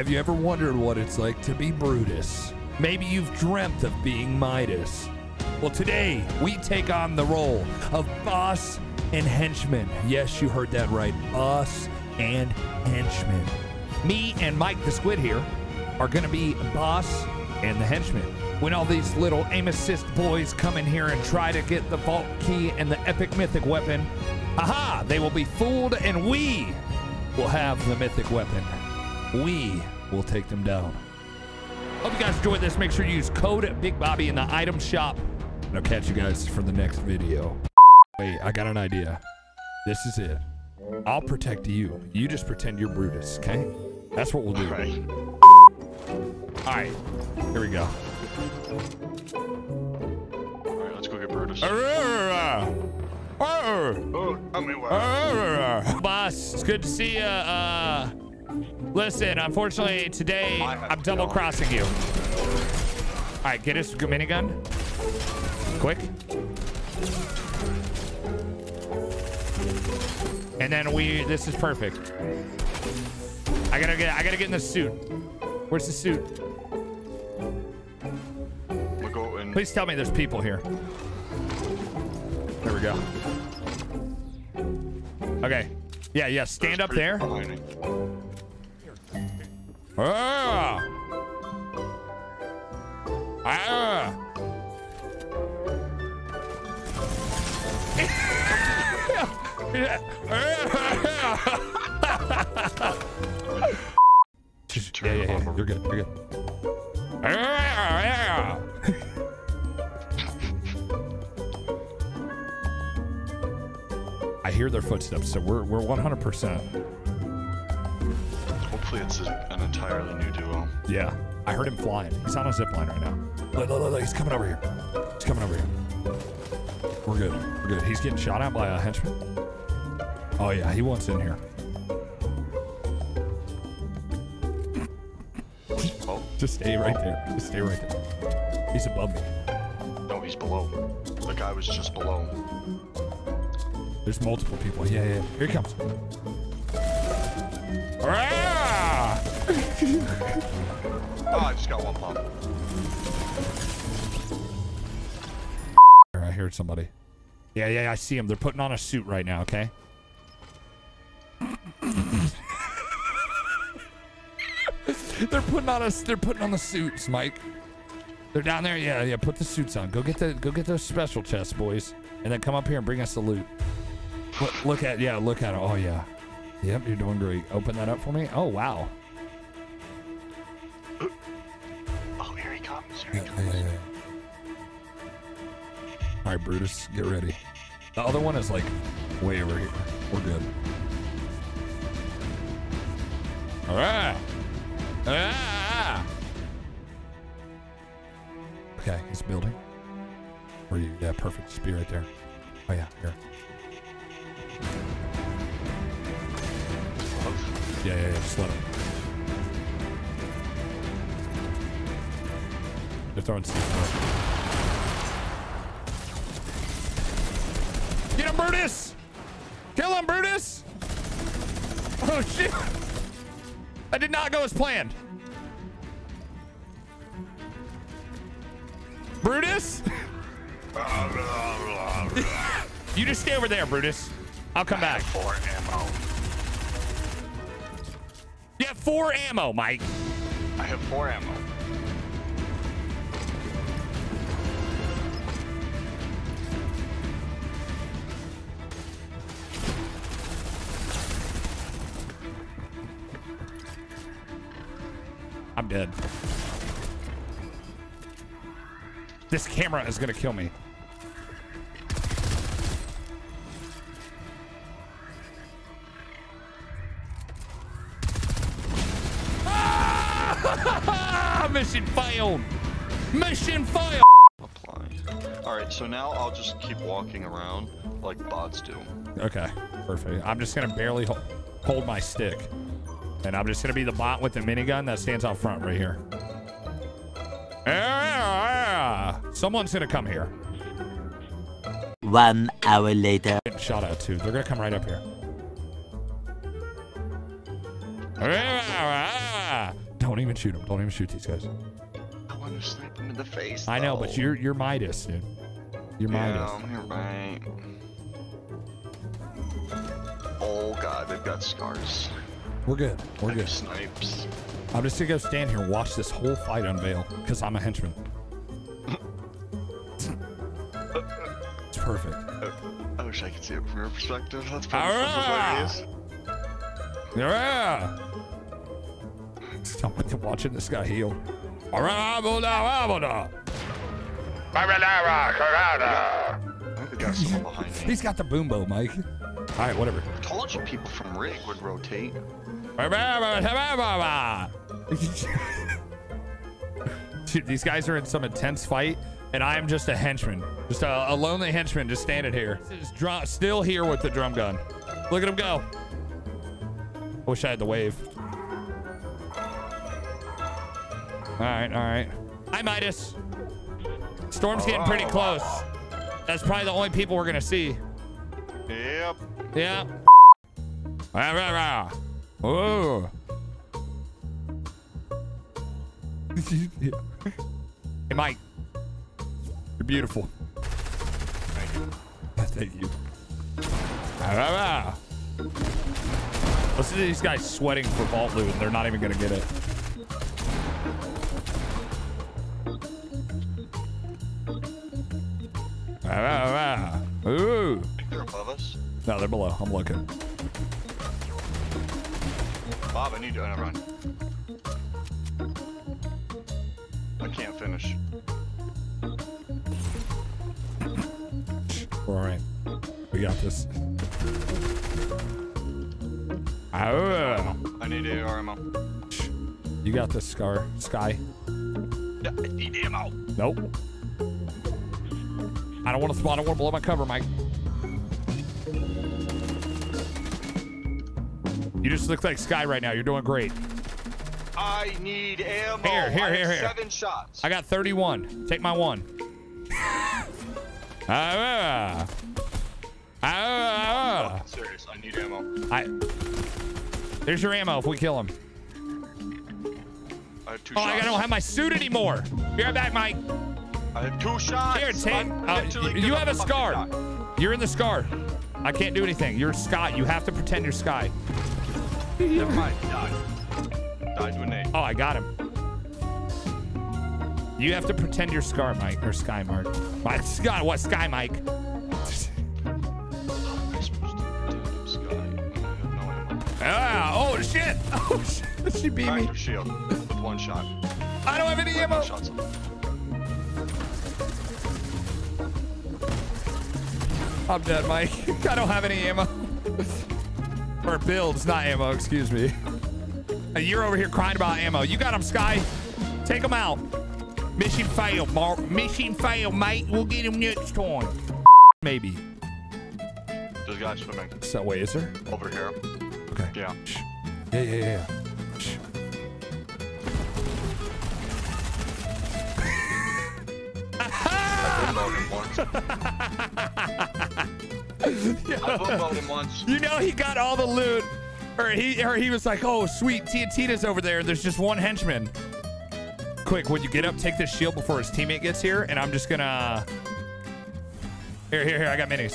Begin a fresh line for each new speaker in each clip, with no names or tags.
Have you ever wondered what it's like to be Brutus? Maybe you've dreamt of being Midas. Well, today we take on the role of boss and henchman. Yes, you heard that right. Boss and henchman. Me and Mike the Squid here are going to be boss and the henchman. When all these little aim assist boys come in here and try to get the vault key and the epic mythic weapon, aha, they will be fooled and we will have the mythic weapon. We will take them down. Hope you guys enjoyed this. Make sure you use code Big Bobby in the item shop. And I'll catch you guys for the next video. Wait, I got an idea. This is it. I'll protect you. You just pretend you're Brutus, okay? That's what we'll do.
Right.
All right, here we go.
Alright, let's go get Brutus.
Oh,
tell me what.
Boss, it's good to see you. Uh, listen, unfortunately, today I'm double crossing you. All right, get his minigun. Quick. And then we, this is perfect. I gotta get, I gotta get in the suit. Where's the suit?
We'll go in.
Please tell me there's people here. There we go. Okay. Yeah, yeah. Stand up there. Ah. Ah. yeah, yeah, yeah. You're good. You're good. I hear their footsteps, so we're we're 100%.
Hopefully it's a, an entirely new duo.
Yeah, I heard him flying. He's on a zip line right now. Look, look, look, look, he's coming over here. He's coming over here. We're good. We're good. He's getting shot at by a henchman. Oh yeah, he wants in here.
Oh,
Just stay right there. Just stay right there. He's above me.
no, he's below. The guy was just below.
There's multiple people. Yeah, yeah. Here he comes. Ah!
I just got one pump.
I heard somebody. Yeah, yeah, I see them. They're putting on a suit right now, okay? they're putting on us they're putting on the suits, Mike. They're down there. Yeah, yeah, put the suits on. Go get the go get those special chests, boys. And then come up here and bring us the loot. Look, look at yeah, look at it. Oh yeah. Yep, you're doing great. Open that up for me. Oh wow.
Comes.
yeah. All right, Brutus, get ready. The other one is like way over here. We're good. All right. Ah! Okay, he's building. Where you? Yeah, perfect. Be right there. Oh yeah, here. Yeah, yeah, yeah. Just. They're throwing stuff. Get him, Brutus! Kill him, Brutus! Oh shit! I did not go as planned. Brutus? you just stay over there, Brutus. I'll come back.
Four ammo.
You have four ammo, Mike.
I have four ammo.
I'm dead. This camera is gonna kill me. Ah! Mission failed. Mission failed.
Applying. Alright, so now I'll just keep walking around like bots do.
Okay, perfect. I'm just gonna barely ho- hold my stick, and I'm just gonna be the bot with the minigun that stands out front right here. Yeah, someone's gonna come here.
One hour later.
Getting shot at too. They're gonna come right up here. Yeah, Don't even shoot them. Don't even shoot these guys.
I want to snipe him in the face.
I know, but you're you're Midas, dude. You're Midas.
Yeah, you're right. Oh god, they've got scars.
We're good. We're good.
Snipes.
I'm just gonna go stand here and watch this whole fight unveil because I'm a henchman. it's perfect.
I wish I could see it from your perspective. That's probably
Yeah. Stop watching this guy heal.
I think we got someone behind me.
He's got the boom bow, Mike. All right, whatever.
Told you people from Rig would rotate.
Dude, these guys are in some intense fight, and I am just a henchman, just a, a lonely henchman, just standing here, drum, still here with the drum gun. Look at him go. I wish I had the wave. All right, all right. Hi, Midas. Storm's getting pretty oh. close. That's probably the only people we're gonna see.
Yep.
Yeah. Whoa. hey, Mike. You're beautiful.
Thank you.
Thank you. Listen to these guys sweating for vault loot, and they're not even gonna get it. Ooh.
I think they're above us.
No, they're below. I'm looking.
Bob, I need to. Oh, never mind. I can't finish.
All right. We got this. Ah,
I need AR ammo.
you got this, Scar.
Skye. I need ammo.
Nope. I don't want to spawn. I want to blow my cover, Mike. You just look like Skye right now. You're doing great.
I need ammo.
Here, here, here, here.
Seven shots.
I got 31. Take my one. Ah, ah, ah,
Fucking serious. I need ammo.
I. There's your ammo if we kill him.
I have two
Oh,
shots.
I don't have my suit anymore. Be right back, Mike.
I have two shots.
Here, take. Uh, you have a scar.
die.
You're in the scar. I can't do anything. You're Scott. You have to pretend you're Skye.
Never mind. Died. Died to a nade.
Oh, I got him. You have to pretend you're Scar, Mike, or Skye, Mark. Mike, Scott, what, Skye, Mike?
How am I supposed to do this guy? I have no ammo.
Ah, oh, shit. Oh, shit. She beat me.
Shield with one shot.
I don't have any
No
ammo.
shots.
I'm dead, Mike. I don't have any ammo. Or builds, not ammo, excuse me. And You're over here crying about ammo. You got him, Skye. Take him out. Mission failed, Mark. Mission failed, mate. We'll get him next time. Maybe.
There's a guy swimming
So, wait, is there?
over here.
Okay.
Yeah.
Shh. Yeah, yeah, yeah. Shh.
I boom him once. I boom him once.
You know he got all the loot. Or he or he was like, oh sweet, TNTina's over there. There's just one henchman. Quick, when you get up, take this shield before his teammate gets here, and I'm just gonna Here, here, here, I got minis.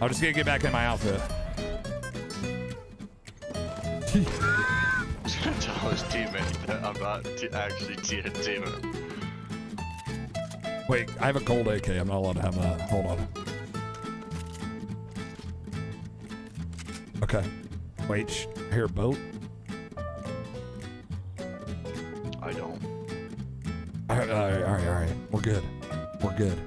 I'm just gonna get back in my outfit.
He's gonna tell his teammate that I'm not t- actually man.
Wait, I have a gold AK. I'm not allowed to have that. Hold on. Okay. Wait, sh- here, boat.
I don't.
All right, all right, all right, all right. We're good. We're good.